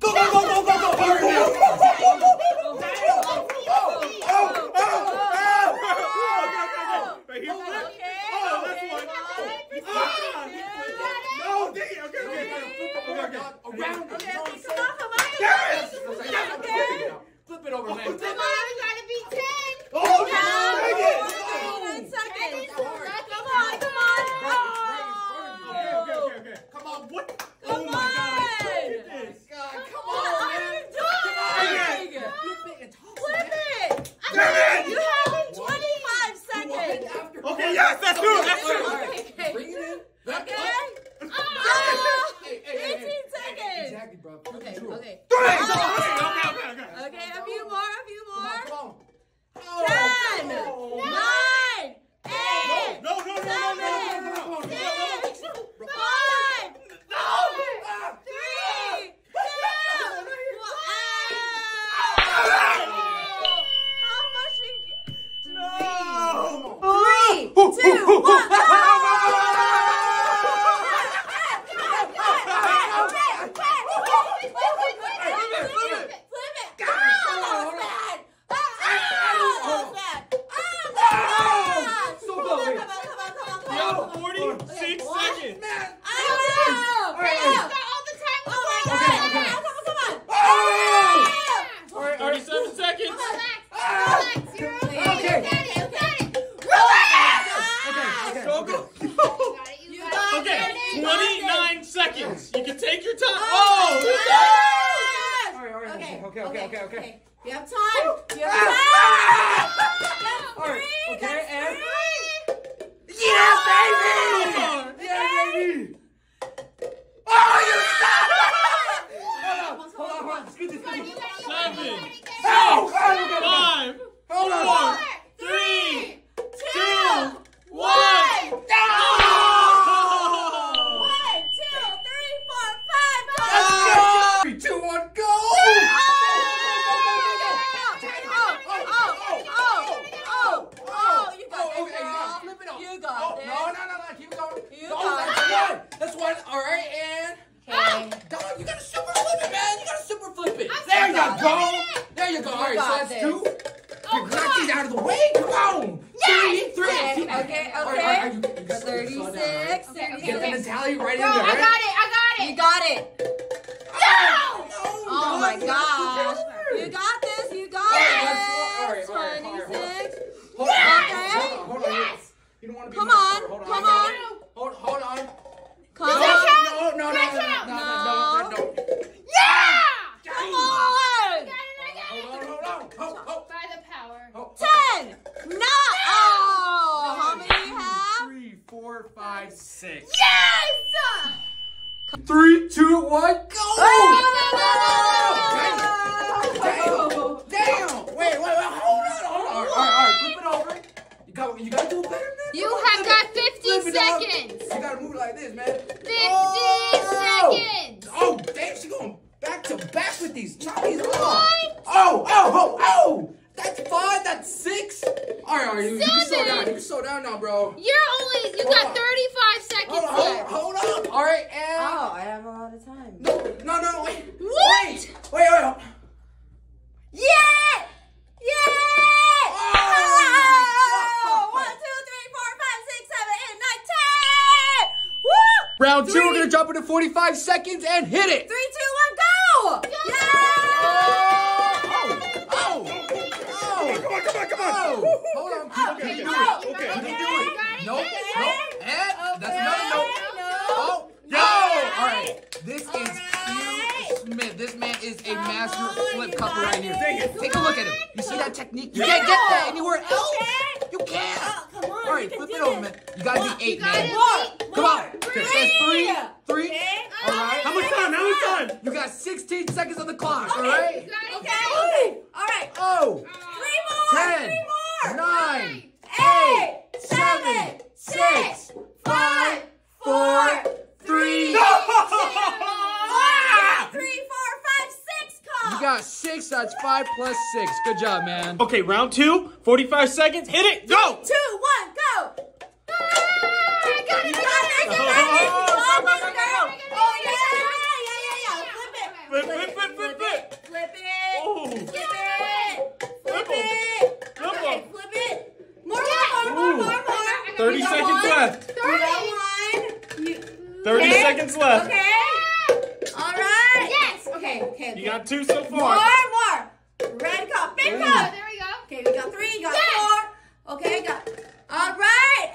Go, go, go, go, go, go. Hurry, man. Oh, Right here. Yes, that's true. That's true. Breathing. Okay. Oh, ah! 15 seconds. Exactly, bro. Okay, okay. Three. Ah! Okay, okay, okay. Okay, a few more. 46 seconds. Okay, okay. Come 37 seconds. Relax. Ah! Relax. You're 29 seconds. You can take your. Oh! oh all right. Okay, okay, okay, okay. okay. have time. on, let's get this. Seven. How? Five. Hold on. 36. 36. Get the tally right in there. I got it. I got it. You got it. Six. Yes! Three, two, one, go! Oh. Damn! Damn! Wait, wait, wait, hold on, hold on. All right, all right, flip it over. You got, you gotta do it better than that. You have got 50 Flip up. seconds. You gotta move like this, man. 50 Oh! seconds. Oh, damn, she going back to back with these. Chop these off. Oh, oh, oh, oh! That's five, that's six. All right, all right, you, you can slow Seven. down. You can slow down now, bro. You're only, you Hold got on. 35 seconds Hold on, hold on, left. hold on. All right, and. Oh, I have a lot of time. No, no, no, wait. What? Wait, wait, wait. wait. Yeah! Oh, yeah! Oh, One, two, three, four, five, six, seven, eight, nine, ten! Woo! Round two, Three. we're gonna drop it into 45 seconds and hit it. Three, two, one, go! Yeah! Oh, oh, oh. Come on, come on, come on. Oh, hold on. Keep, Okay, keep okay, doing it. okay. Keep okay. doing it. Got it, Nope, got it. nope. And that's Okay, another nope. no. Oh, Yeah. no. All right. This is right. Hugh Smith. This man is a master on, flip cupper right here. it. Take a look at him. You see that technique? You can't get that anywhere else. Okay. You can't. Oh, come on, All right, flip it over, man. You gotta be eight, got man. More, Come on. Okay, that's three, three. Okay. All right. How much time? How much time? You got 16 seconds on the clock. All Okay. right. You got it. Okay, okay. All right. Oh, Three more. 10, Three more. 9, Eight, 7, seven, 6, 5, got six. That's five plus six. Good job, man. Okay, round two. 45 seconds. Hit it. Go. Two, one, go. Flip it, flip it, flip it, flip it, oh. flip it, flip it, flip it, flip it. More, more, more, more, more, 30 seconds left. 30 seconds left. Okay got two so more, far. more. Red cup, big Ooh. cup. There we go. Okay, we got three, got Yes. four. Okay, got. All right,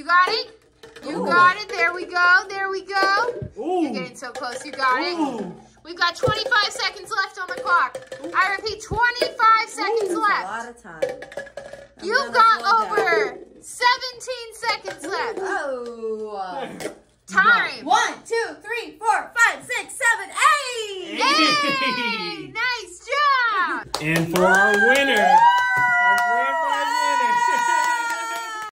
You got it. You Ooh. got it. There we go. There we go. You're getting so close. You got it. We've got 25 seconds left on the clock. I repeat, 25 seconds left. a lot of time. I'm You've got slow down. over 17 seconds left. Oh. Time. One, two, three, four, five, six, seven, eight. Yay! Nice job. And for our winner,